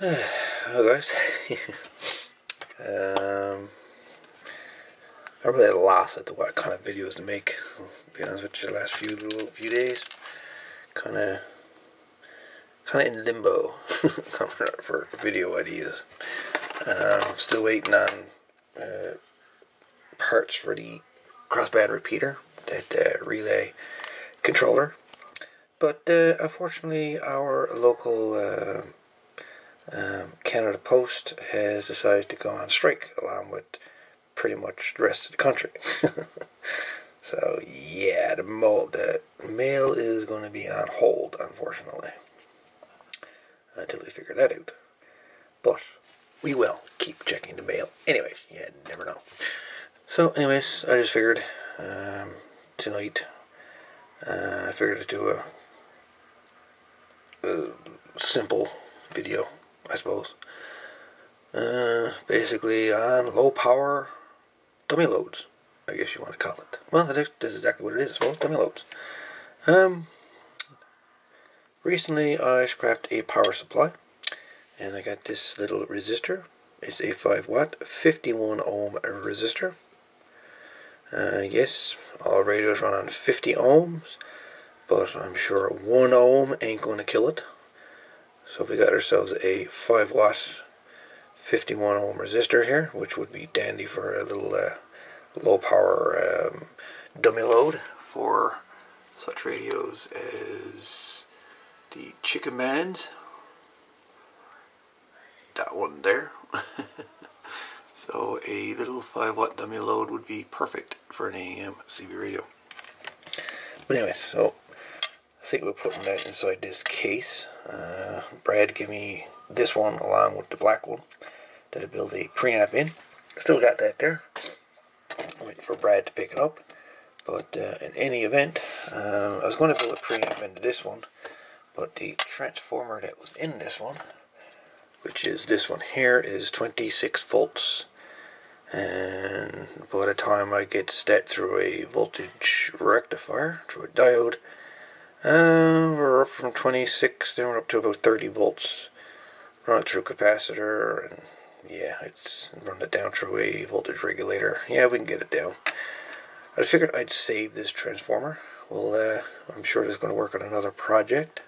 Hello guys. um, I'm really at a loss at what kind of videos to make. To be honest with you, the last few little few days, kind of, kind of in limbo for video ideas. Um, still waiting on uh, parts for the crossband repeater, that uh, relay controller. But uh, unfortunately, our local uh, um, Canada Post has decided to go on strike along with pretty much the rest of the country. so yeah, the, the mail is going to be on hold, unfortunately, until we figure that out. But we will keep checking the mail. Anyways, yeah, never know. So, anyways, I just figured um, tonight uh, I figured to do a, a simple video I suppose. Uh, basically on low power dummy loads, I guess you want to call it. Well, that is, that's exactly what it is, I suppose, dummy loads. Um, recently I scrapped a power supply, and I got this little resistor. It's a 5 watt, 51 ohm resistor. Uh, yes, all radios run on 50 ohms, but I'm sure 1 ohm ain't going to kill it. So we got ourselves a 5 watt 51 ohm resistor here, which would be dandy for a little uh, low power um, dummy load for such radios as the Chicken Mans. That one there. so a little 5 watt dummy load would be perfect for an AM CB radio. But anyway, so think we're putting that inside this case. Uh, Brad gave me this one along with the black one that I build a preamp in. Still got that there. Waiting for Brad to pick it up. But uh, in any event, uh, I was going to build a preamp into this one, but the transformer that was in this one, which is this one here, is 26 volts. And by the time I get that through a voltage rectifier, through a diode, uh, we're up from 26, then we're up to about 30 volts. Run it through capacitor, and yeah, it's run it down through a voltage regulator. Yeah, we can get it down. I figured I'd save this transformer. Well, uh, I'm sure it's going to work on another project.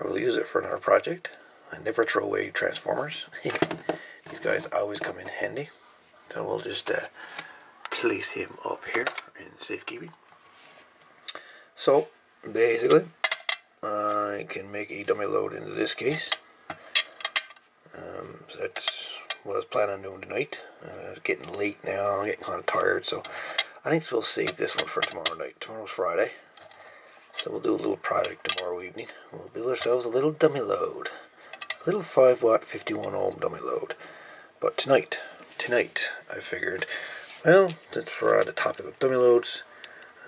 I will use it for another project. I never throw away transformers. These guys always come in handy. So we'll just uh, place him up here in safekeeping. So, basically. I can make a dummy load into this case. Um, so that's what I was planning on doing tonight. Uh, it's getting late now I'm getting kind of tired so I think we'll save this one for tomorrow night. Tomorrow's Friday so we'll do a little project tomorrow evening. We'll build ourselves a little dummy load. A little 5 watt 51 ohm dummy load. But tonight tonight I figured well we're on the topic of dummy loads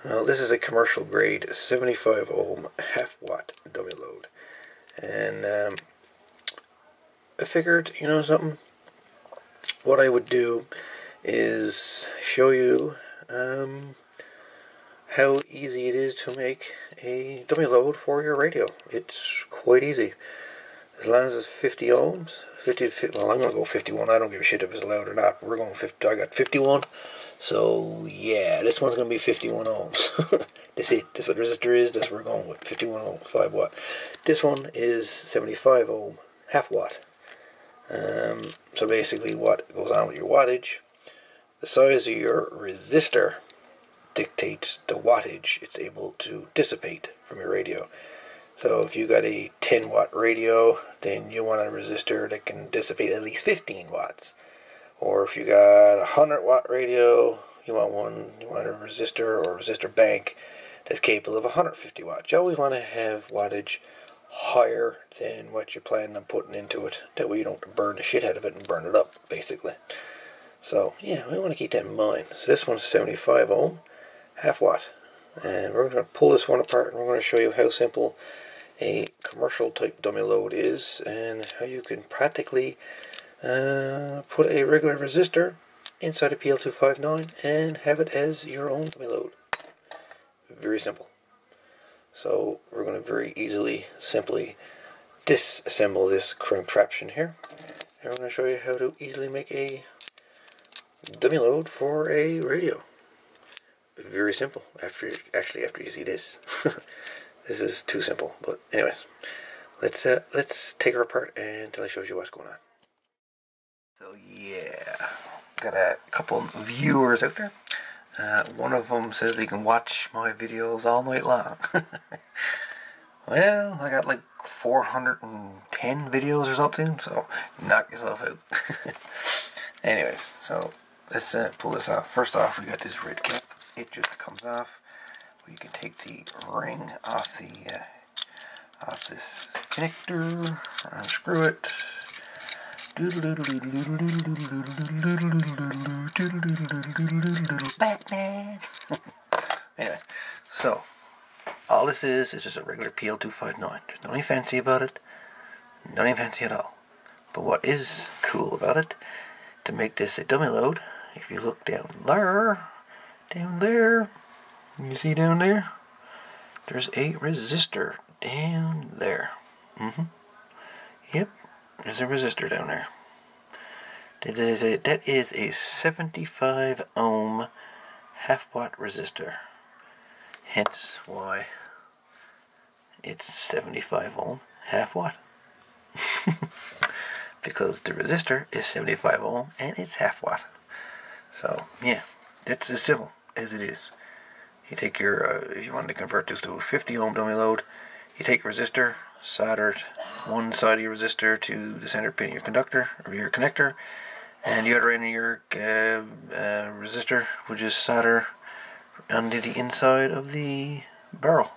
well, this is a commercial grade 75 ohm half watt dummy load. And um, I figured, you know something? What I would do is show you um, how easy it is to make a dummy load for your radio. It's quite easy. As long as it's 50 ohms, 50, 50 well, I'm going to go 51. I don't give a shit if it's loud or not. We're going 50. I got 51. So yeah, this one's going to be 51 ohms. this is this what resistor is. This we're going with 51 ohm, 5 watt. This one is 75 ohm, half watt. Um, so basically, what goes on with your wattage? The size of your resistor dictates the wattage it's able to dissipate from your radio. So if you got a 10 watt radio, then you want a resistor that can dissipate at least 15 watts. Or if you got a 100 watt radio, you want one, you want a resistor or a resistor bank that's capable of 150 watts. You always want to have wattage higher than what you're planning on putting into it. That way you don't burn the shit out of it and burn it up, basically. So, yeah, we want to keep that in mind. So this one's 75 ohm, half watt. And we're going to pull this one apart and we're going to show you how simple a commercial type dummy load is and how you can practically uh, put a regular resistor inside a PL259 and have it as your own dummy load. Very simple. So we're going to very easily, simply disassemble this contraption here. And we're going to show you how to easily make a dummy load for a radio. Very simple. After actually after you see this, this is too simple. But anyways, let's uh, let's take her apart until I show you what's going on. So yeah, got a couple viewers out there. Uh, one of them says they can watch my videos all night long. well, I got like 410 videos or something, so knock yourself out. Anyways, so let's uh, pull this off. First off, we got this red cap. It just comes off. You can take the ring off the uh, off this connector, unscrew it. Batman. anyway, so all this is is just a regular PL259. There's nothing fancy about it. Nothing fancy at all. But what is cool about it, to make this a dummy load, if you look down there, down there, you see down there, there's a resistor down there. Mm-hmm. Yep, there's a resistor down there. That is a 75 ohm half watt resistor. Hence why it's 75 ohm half watt. because the resistor is 75 ohm and it's half watt. So yeah, it's as simple as it is. You take your, uh, if you wanted to convert this to a 50 ohm dummy load, you take resistor, solder one side of your resistor to the center pin of your conductor or your connector, and the other end of your uh, uh, resistor would just solder onto the inside of the barrel.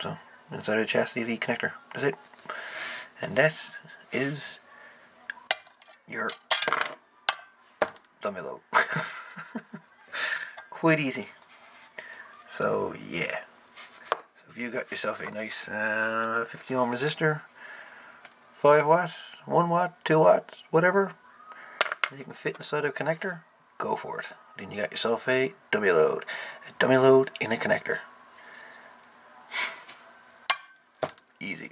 So inside of the chassis of the connector. That's it. And that is your dummy load. Quite easy. So yeah. You got yourself a nice uh, 50 ohm resistor, 5 watt, 1 watt, 2 watts, whatever, you can fit inside a connector, go for it. Then you got yourself a dummy load. A dummy load in a connector. Easy.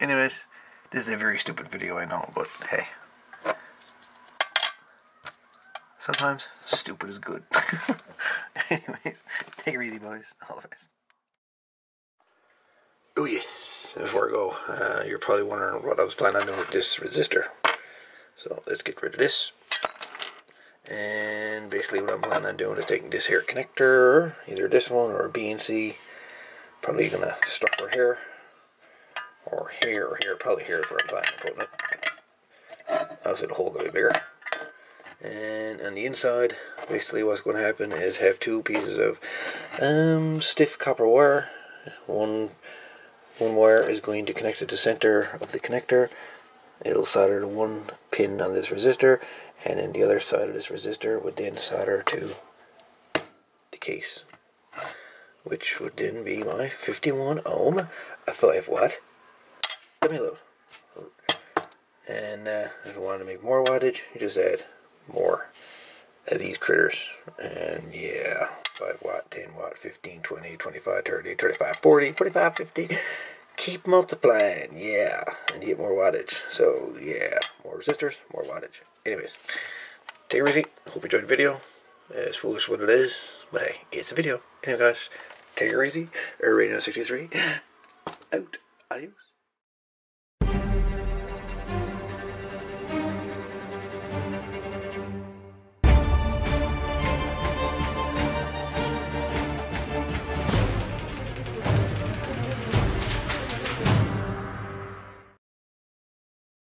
Anyways, this is a very stupid video, I know, but hey. Sometimes stupid is good. Anyways, take it easy, boys. All the best. Before I go, uh, you're probably wondering what I was planning on doing with this resistor. So let's get rid of this. And basically what I'm planning on doing is taking this here connector, either this one or a BNC. Probably gonna stop her here. Or here or here, probably here is where I'm planning on putting it. Also the hole a bit bigger. And on the inside, basically what's going to happen is have two pieces of um, stiff copper wire. One one wire is going to connect to the center of the connector. It'll solder to one pin on this resistor and then the other side of this resistor would then solder to the case which would then be my 51 ohm a 5 watt. Dummy load. And uh, if you want to make more wattage you just add more of these critters and yeah 5 watt 10 watt 15 20 25 30 35 40 45 50 keep multiplying, yeah, and you get more wattage. So, yeah, more resistors, more wattage. Anyways, take it easy. Hope you enjoyed the video. It's foolish what it is, but hey, it's a video. Anyway, guys, take it easy. Radio 63, out. Adios.